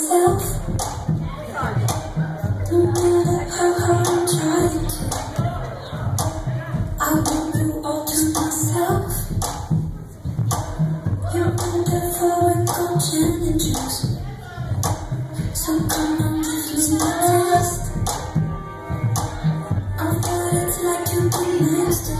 myself No matter how hard I'm trying to I will do all to myself You're under foreign challenges So come on, and my test I'm it's like to be master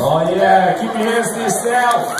Oh yeah, keep your hands to yourself.